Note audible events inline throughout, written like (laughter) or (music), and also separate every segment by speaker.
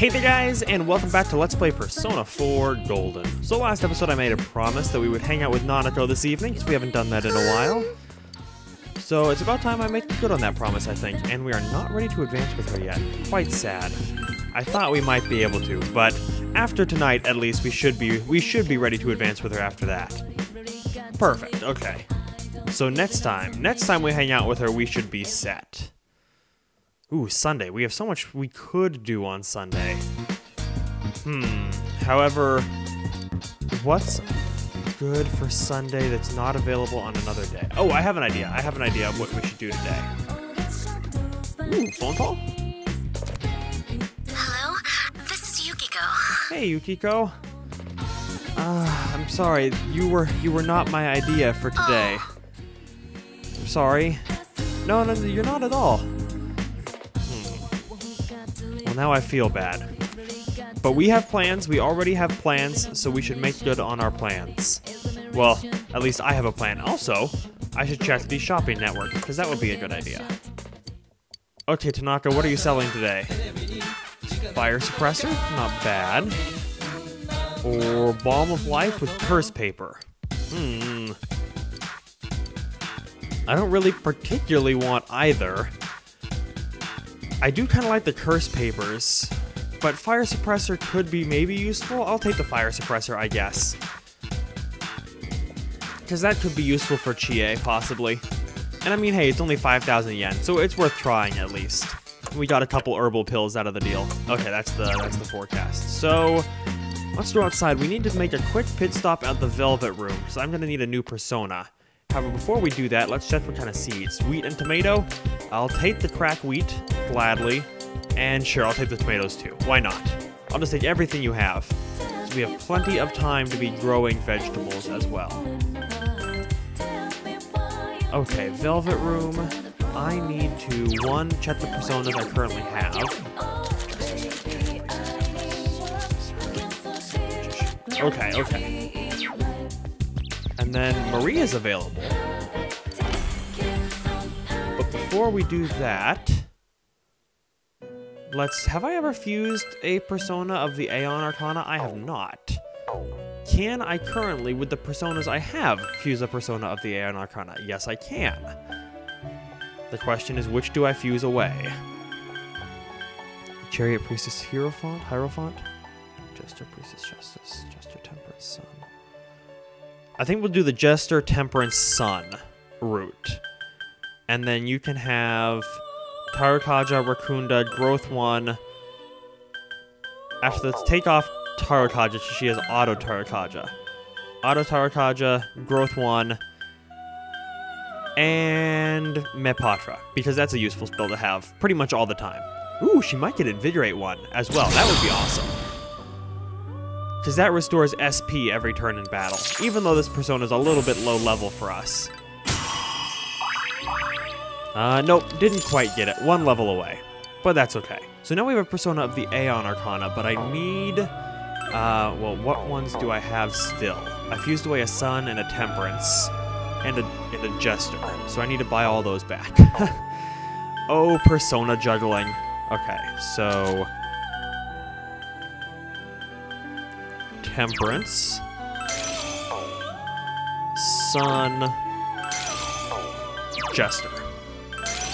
Speaker 1: Hey there guys, and welcome back to Let's Play Persona 4 Golden. So last episode I made a promise that we would hang out with Nanako this evening, because we haven't done that in a while. So it's about time I make good on that promise, I think, and we are not ready to advance with her yet. Quite sad. I thought we might be able to, but after tonight, at least, we should be we should be ready to advance with her after that. Perfect, okay. So next time, next time we hang out with her, we should be set. Ooh, Sunday. We have so much we could do on Sunday. Hmm. However, what's good for Sunday that's not available on another day? Oh, I have an idea. I have an idea of what we should do today. Ooh, phone call?
Speaker 2: Hello, this is Yukiko.
Speaker 1: Hey, Yukiko. Uh, I'm sorry. You were you were not my idea for today. I'm sorry. No, no, you're not at all. Now I feel bad. But we have plans. We already have plans, so we should make good on our plans. Well, at least I have a plan. Also, I should check the shopping network, because that would be a good idea. Okay, Tanaka, what are you selling today? Fire suppressor? Not bad. Or Balm of Life with curse paper. Hmm. I don't really particularly want either. I do kind of like the curse papers, but fire suppressor could be maybe useful. I'll take the fire suppressor, I guess. Because that could be useful for Chie, possibly. And I mean, hey, it's only 5,000 yen, so it's worth trying at least. We got a couple herbal pills out of the deal. Okay, that's the that's the forecast. So, let's go outside. We need to make a quick pit stop at the Velvet Room, so I'm gonna need a new persona. However, before we do that, let's check what kind of seeds. Wheat and tomato? I'll take the crack wheat, gladly. And sure, I'll take the tomatoes too. Why not? I'll just take everything you have. So we have plenty of time to be growing vegetables as well. Okay, Velvet Room. I need to, one, check the personas I currently have. Okay, okay. And then Marie's available. But before we do that, let's. Have I ever fused a persona of the Aeon Arcana? I have not. Can I currently, with the personas I have, fuse a persona of the Aeon Arcana? Yes, I can. The question is, which do I fuse away? Chariot Priestess Hierophant? Hierophant? Jester Priestess Justice. Jester Temperance Sun. I think we'll do the Jester Temperance Sun route. And then you can have Tarukaja, Rakunda, Growth 1. After the take off Tarukaja, she has Auto Tarukaja. Auto Tarukaja, Growth 1, and Mepatra, because that's a useful spell to have pretty much all the time. Ooh, she might get Invigorate 1 as well. That would be awesome. Because that restores SP every turn in battle, even though this persona is a little bit low level for us. Uh, nope, didn't quite get it. One level away. But that's okay. So now we have a persona of the Aeon Arcana, but I need... Uh, well, what ones do I have still? I fused away a Sun and a Temperance, and a, and a Jester, so I need to buy all those back. (laughs) oh, persona juggling. Okay, so... Temperance. Sun. Jester.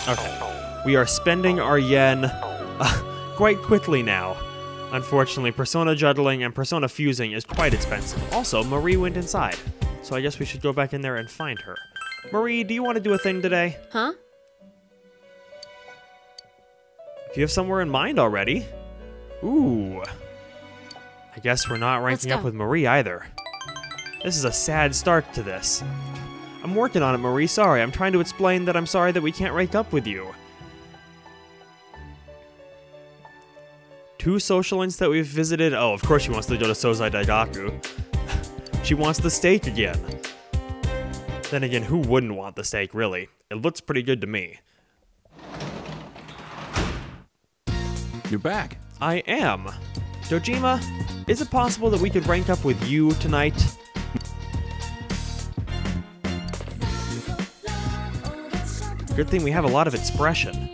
Speaker 1: Okay. We are spending our yen uh, quite quickly now. Unfortunately, Persona juggling and Persona fusing is quite expensive. Also, Marie went inside, so I guess we should go back in there and find her. Marie, do you want to do a thing today?
Speaker 2: Huh?
Speaker 1: If you have somewhere in mind already. Ooh. I guess we're not ranking up with Marie either. This is a sad start to this. I'm working on it, Marie. Sorry, I'm trying to explain that I'm sorry that we can't rank up with you. Two social links that we've visited. Oh, of course she wants to go to Sozai Daigaku. (sighs) she wants the steak again. Then again, who wouldn't want the steak, really? It looks pretty good to me.
Speaker 3: You're back.
Speaker 1: I am. Dojima, is it possible that we could rank up with you tonight? Good thing we have a lot of expression.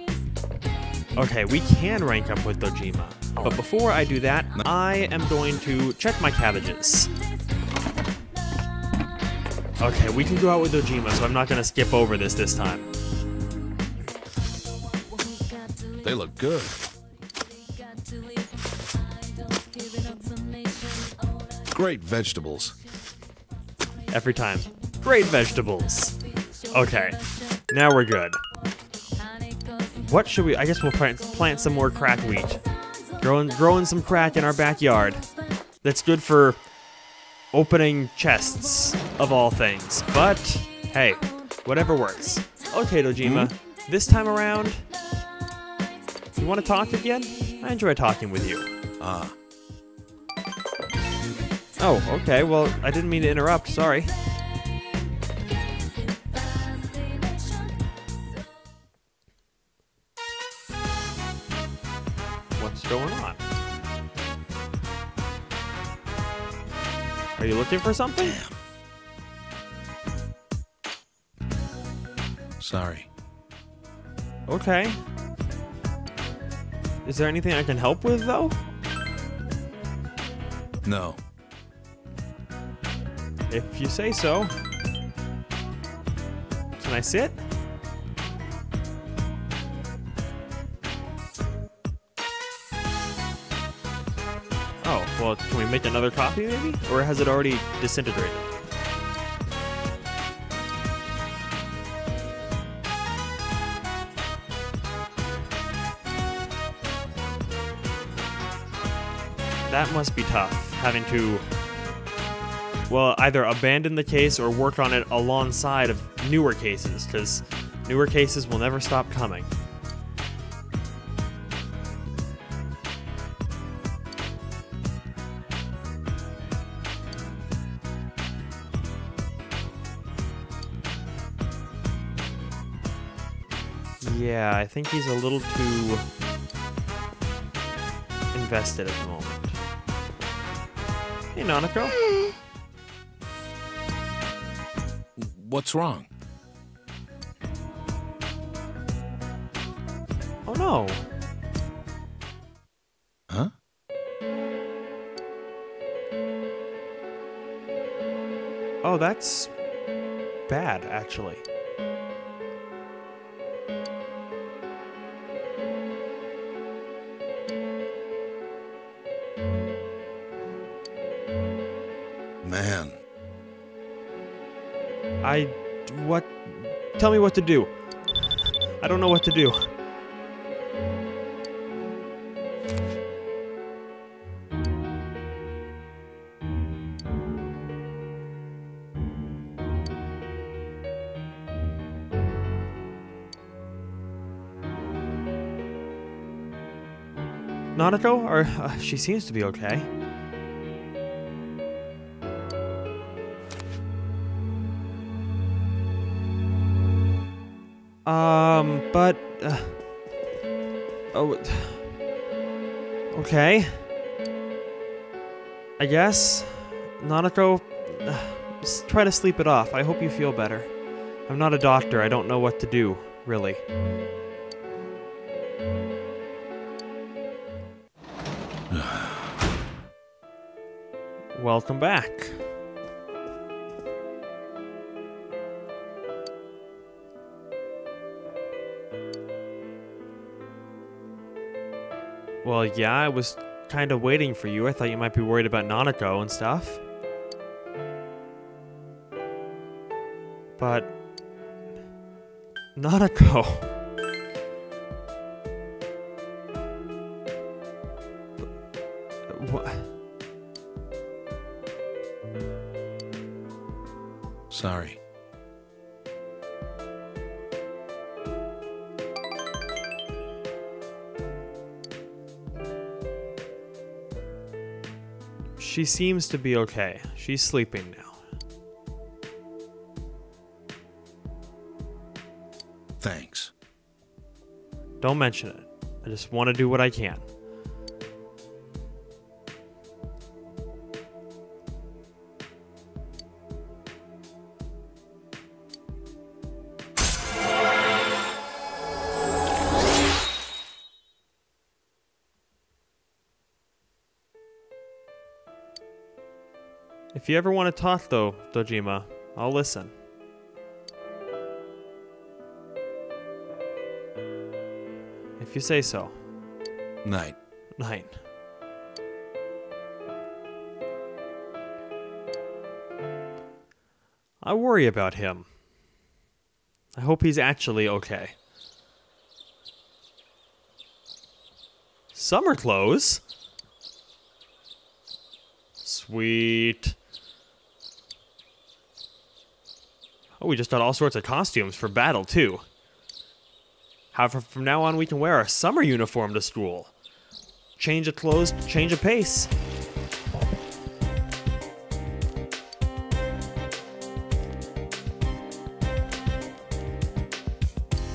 Speaker 1: Okay, we can rank up with Dojima. But before I do that, I am going to check my cabbages. Okay, we can go out with Dojima, so I'm not going to skip over this this time.
Speaker 3: They look good. Great vegetables.
Speaker 1: Every time. Great vegetables. Okay, now we're good. What should we? I guess we'll plant, plant some more crack wheat. Growing, growing some crack in our backyard. That's good for opening chests, of all things. But, hey, whatever works. Okay, Dojima, this time around, you want to talk again? I enjoy talking with you.
Speaker 3: Ah,
Speaker 1: Oh, okay, well, I didn't mean to interrupt, sorry. What's going on? Are you looking for something?
Speaker 3: sorry.
Speaker 1: Okay. Is there anything I can help with, though?
Speaker 3: No.
Speaker 1: If you say so. Can I sit? Oh, well, can we make another copy maybe? Or has it already disintegrated? That must be tough, having to well, either abandon the case or work on it alongside of newer cases, because newer cases will never stop coming. Yeah, I think he's a little too invested at the moment. Hey, Nanako. Hmm.
Speaker 3: What's wrong?
Speaker 1: Oh no.
Speaker 3: Huh?
Speaker 1: Oh, that's bad, actually.
Speaker 3: Man,
Speaker 1: I. What? Tell me what to do. I don't know what to do. Nanako? Or uh, she seems to be okay. Um, but uh, oh, okay. I guess Nanako, uh, try to sleep it off. I hope you feel better. I'm not a doctor. I don't know what to do, really. (sighs) Welcome back. Well, yeah, I was kind of waiting for you. I thought you might be worried about Nanako and stuff. But. Nanako. She seems to be okay. She's sleeping now.
Speaker 3: Thanks.
Speaker 1: Don't mention it. I just want to do what I can. If you ever want to talk, though, Dojima, I'll listen. If you say so.
Speaker 3: Night.
Speaker 1: Night. I worry about him. I hope he's actually okay. Summer clothes? Sweet. Oh, we just got all sorts of costumes for battle, too. However, from now on, we can wear our summer uniform to school. Change of clothes, change of pace.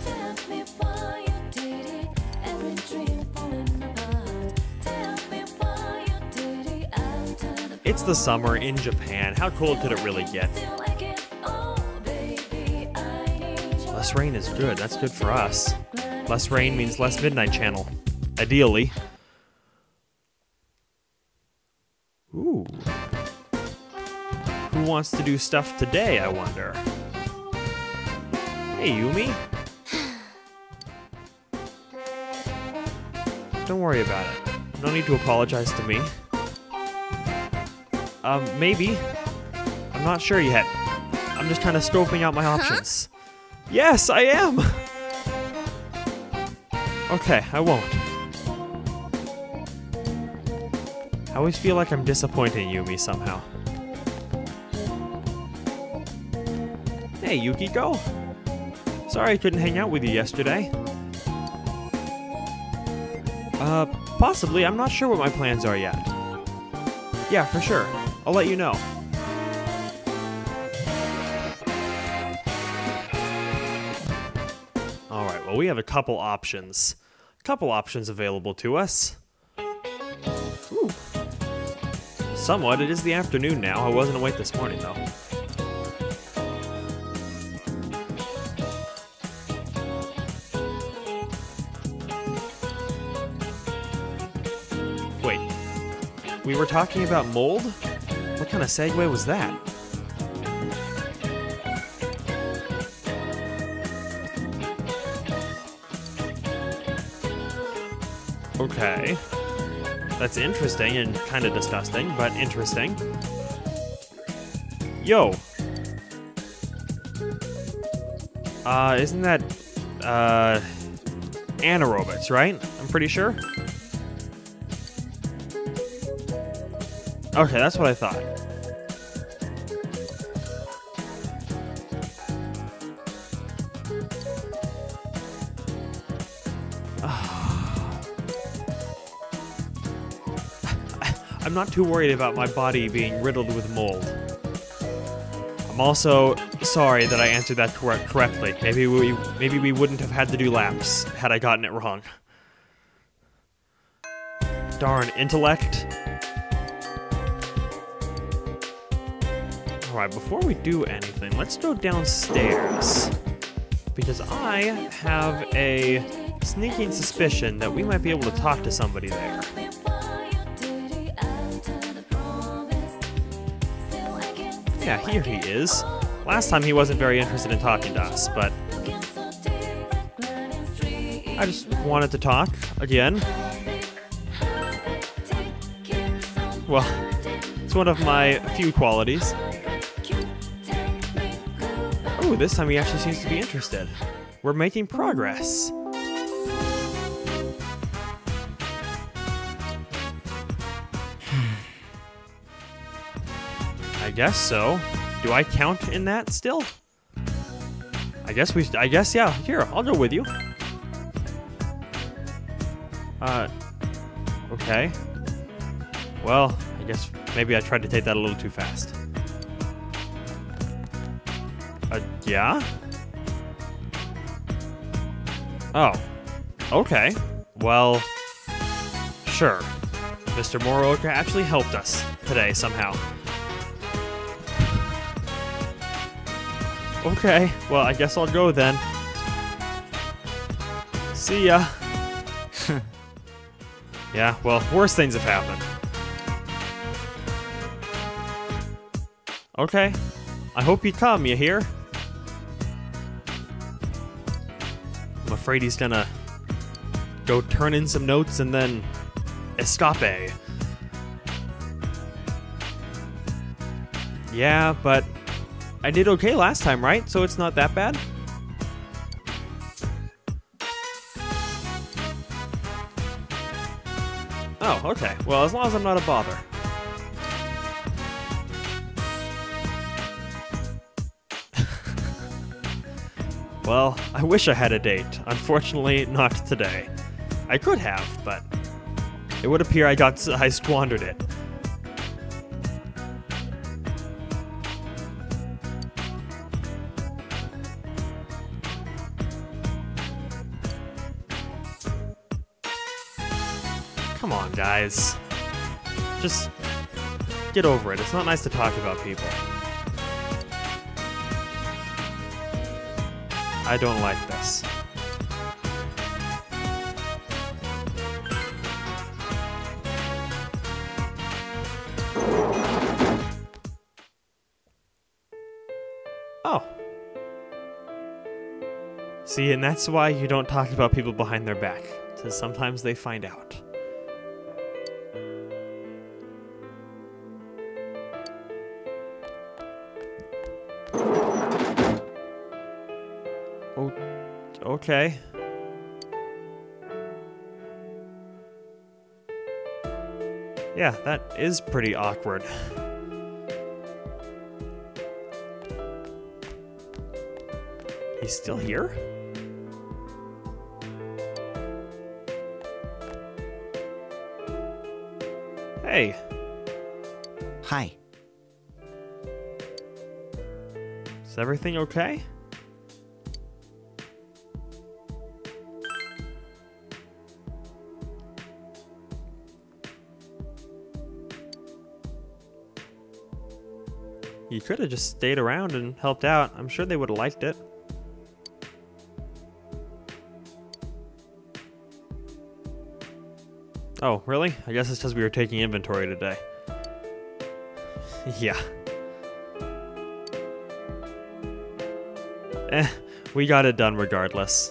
Speaker 4: Tell me why you did it. Every dream falling apart. Tell me why you did it. Out of the
Speaker 1: It's the summer in Japan. How cold could it really get? Less rain is good. That's good for us. Less rain means less Midnight Channel. Ideally. Ooh. Who wants to do stuff today, I wonder? Hey, Yumi. Don't worry about it. No need to apologize to me. Um, maybe. I'm not sure yet. I'm just kind of scoping out my options. Yes, I am! Okay, I won't. I always feel like I'm disappointing Yumi somehow. Hey, Yukiko. Sorry I couldn't hang out with you yesterday. Uh, possibly. I'm not sure what my plans are yet. Yeah, for sure. I'll let you know. We have a couple options. A Couple options available to us. Ooh. Somewhat. It is the afternoon now. I wasn't awake this morning, though. Wait. We were talking about mold? What kind of segue was that? Okay. That's interesting and kind of disgusting, but interesting. Yo. Uh, isn't that, uh, anaerobics, right? I'm pretty sure. Okay, that's what I thought. Not too worried about my body being riddled with mold. I'm also sorry that I answered that cor- correctly. Maybe we maybe we wouldn't have had to do laps had I gotten it wrong. Darn intellect. Alright, before we do anything, let's go downstairs. Because I have a sneaking suspicion that we might be able to talk to somebody there. Yeah, here he is. Last time he wasn't very interested in talking to us, but. I just wanted to talk again. Well, it's one of my few qualities. Oh, this time he actually seems to be interested. We're making progress. Guess so. Do I count in that still? I guess we. I guess yeah. Here, I'll go with you. Uh. Okay. Well, I guess maybe I tried to take that a little too fast. Uh, yeah? Oh. Okay. Well, sure. Mr. Morooka actually helped us today somehow. Okay, well, I guess I'll go then. See ya. (laughs) yeah, well, worse things have happened. Okay. I hope you come, you hear? I'm afraid he's gonna go turn in some notes and then escape. Yeah, but I did okay last time, right? So it's not that bad? Oh, okay. Well, as long as I'm not a bother. (laughs) well, I wish I had a date. Unfortunately, not today. I could have, but it would appear I got I squandered it. Guys. Just get over it. It's not nice to talk about people. I don't like this. Oh. See, and that's why you don't talk about people behind their back, because sometimes they find out. Okay. Yeah, that is pretty awkward. He's still here? Hey,
Speaker 5: Hi.
Speaker 1: is everything okay? Could have just stayed around and helped out. I'm sure they would have liked it. Oh, really? I guess it's because we were taking inventory today. (laughs) yeah. Eh, we got it done regardless.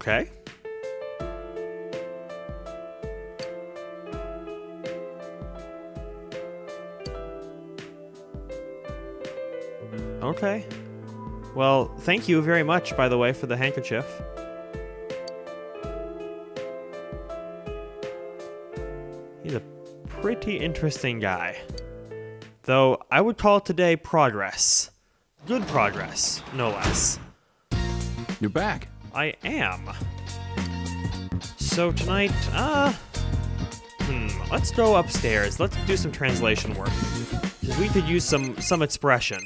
Speaker 1: Okay. Okay. Well, thank you very much, by the way, for the handkerchief. He's a pretty interesting guy. Though, I would call today progress. Good progress, no less.
Speaker 3: You're back.
Speaker 1: I am. So tonight, uh. Hmm, let's go upstairs. Let's do some translation work. we could use some some expression.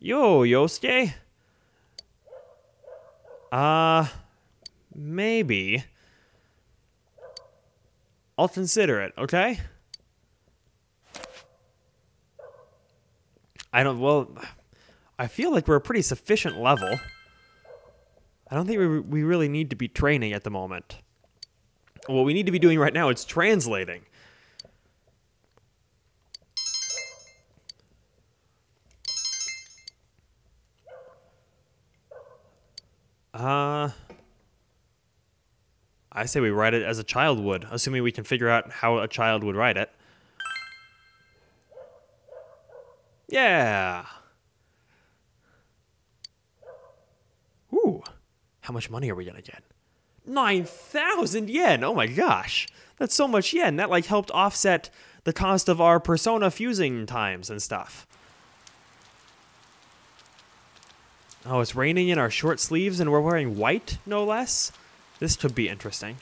Speaker 1: Yo, Yosuke? Uh, maybe. I'll consider it, okay? I don't, well, I feel like we're a pretty sufficient level. I don't think we, we really need to be training at the moment. What we need to be doing right now is translating. Uh, I say we write it as a child would, assuming we can figure out how a child would write it. Yeah. Ooh, how much money are we gonna get? 9,000 yen! Oh my gosh! That's so much yen! That like helped offset the cost of our persona fusing times and stuff. Oh, it's raining in our short sleeves and we're wearing white, no less? This could be interesting.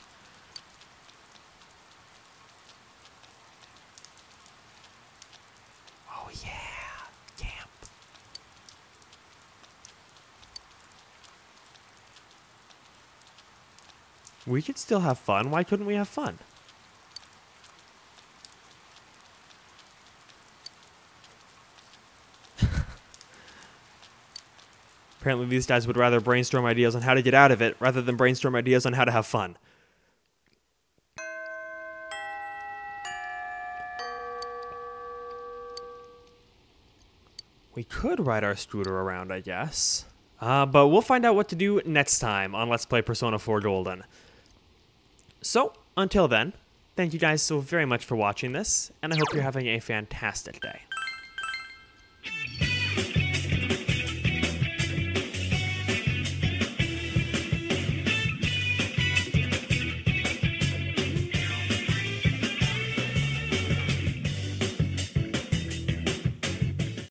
Speaker 1: We could still have fun. Why couldn't we have fun? (laughs) Apparently, these guys would rather brainstorm ideas on how to get out of it rather than brainstorm ideas on how to have fun. We could ride our scooter around, I guess. Uh, but we'll find out what to do next time on Let's Play Persona 4 Golden. So, until then, thank you guys so very much for watching this, and I hope you're having a fantastic day.